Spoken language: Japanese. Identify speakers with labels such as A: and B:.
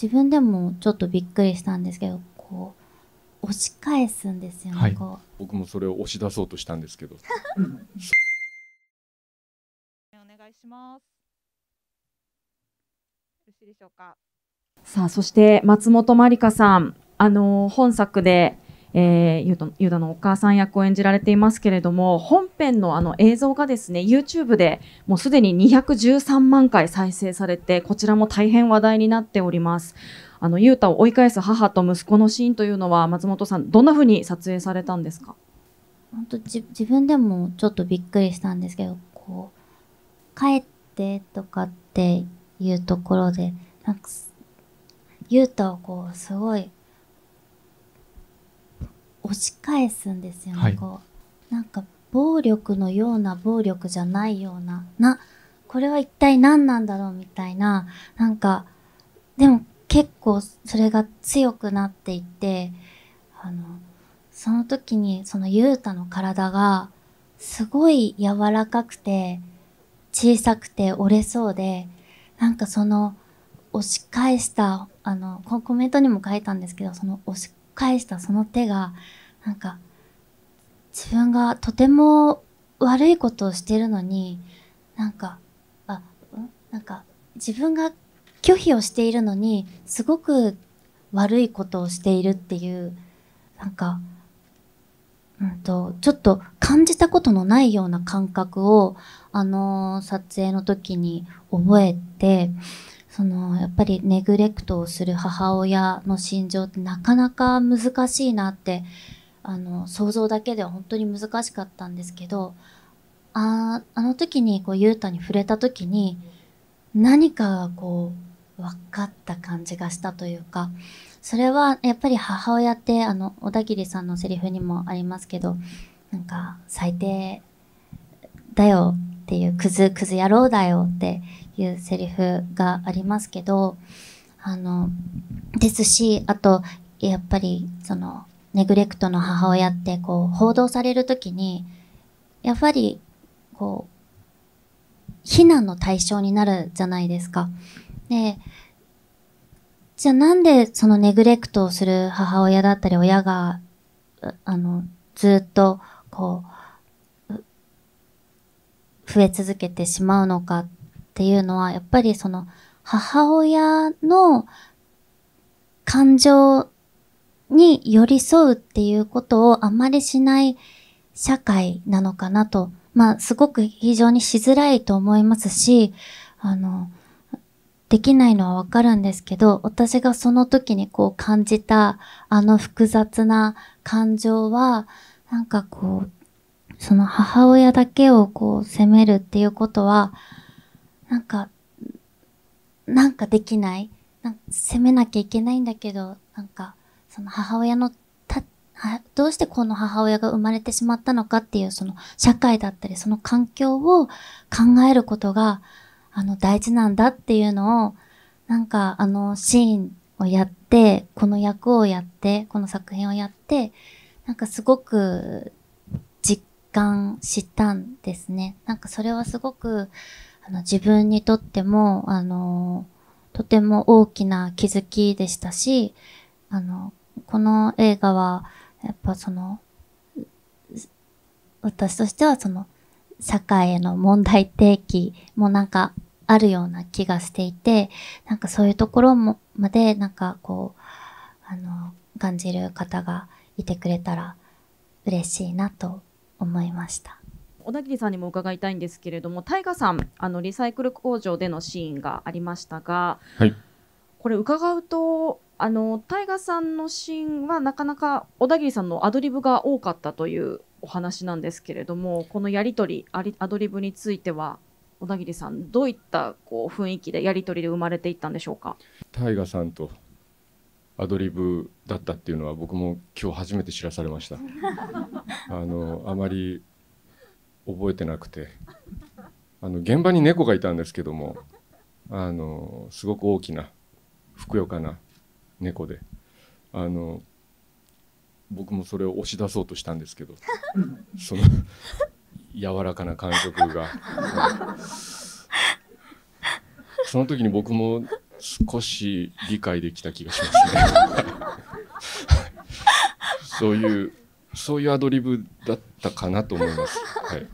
A: 自分でもちょっとびっくりしたんですけどこう押し返すんですよね、
B: はい
A: こ
B: 僕もそれを押し出そうとしたんですけど
C: お願いします。よろしいでしょうか。
D: さあ、そして松本まりかさん、あの本作で、えー、ゆうとゆうだのお母さん役を演じられていますけれども、本編のあの映像がですね、YouTube でもうすでに213万回再生されて、こちらも大変話題になっております。あの、ゆうたを追い返す母と息子のシーンというのは、松本さん、どんな風に撮影されたんですか？
A: 本当自分でもちょっとびっくりしたんですけどこう帰ってとかっていうところでなんかすゆうたをこうすごい押し返すんですよね、
B: はい。
A: こう。なんか暴力のような暴力じゃないような。なこれは一体何なんだろうみたいな。なんかでも結構それが強くなっていってあのその時にそのゆうたの体がすごい柔らかくて小さくて折れそうでなんかその押し返したあのココメントにも書いたんですけどその押し返したその手がなんか自分がとても悪いことをしてるのになんかあなんか自分が拒否をしているのにすごく悪いことをしているっていうなんかうんと、ちょっと感じたことのないような感覚を、あのー撮影の時に覚えて、その、やっぱりネグレクトをする母親の心情ってなかなか難しいなって、あの、想像だけでは本当に難しかったんですけど、ああの時にこう、ゆうたに触れた時に、何かがこう、分かった感じがしたというか、それはやっぱり母親ってあの小田切さんのセリフにもありますけどなんか最低だよっていうクズクズ野郎だよっていうセリフがありますけどあのですしあとやっぱりそのネグレクトの母親ってこう報道されるときにやっぱりこう非難の対象になるじゃないですか。でじゃあなんでそのネグレクトをする母親だったり親が、あの、ずっと、こ、う増え続けてしまうのかっていうのは、やっぱりその母親の感情に寄り添うっていうことをあまりしない社会なのかなと、まあ、すごく非常にしづらいと思いますし、あの、できないのはわかるんですけど、私がその時にこう感じたあの複雑な感情は、なんかこう、その母親だけをこう責めるっていうことは、なんか、なんかできない？なんか責めなきゃいけないんだけど、なんか、その母親のた、どうしてこの母親が生まれてしまったのかっていうその社会だったりその環境を考えることが、あの、大事なんだっていうのを、なんか、あの、シーンをやって、この役をやって、この作品をやって、なんかすごく感したんですね。なんかそれはすごく、あの、自分にとっても、あの、とても大きな気づきでしたし、あの、この映画は、やっぱその、私としてはその、社会への問題提起もなんかあるような気がしていて、なんかそういうところも、まで、なんかこう、あの、感じる方がいてくれたら嬉しいなと思いました。
D: 小田切さんにも伺いたいんですけれども、タイガさん、あのリサイクル工場でのシーンがありましたが、
B: はい
D: これ伺うと、あのタイガさんのシーンはなかなか小田切さんのアドリブが多かったというお話なんですけれども、このやりとり、アドリブについては、小田切さん、どういったこう雰囲気でやりとりで生まれていったんでしょうか？
B: タイガさんとアドリブだったっていうのは僕も今日初めて知らされました。あのあまり覚えてなくて。あの現場に猫がいたんですけどもあのすごく大きなふくよかな猫で。あの僕もそれを押し出そうとしたんですけどその柔らかな感触が、はい。その時に僕も少し理解できた気がしますね。そういう、そういうアドリブだったかなと思います。はい。